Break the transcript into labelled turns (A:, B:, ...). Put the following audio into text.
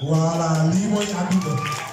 A: cantabile. Giorgio Giorgio. Borom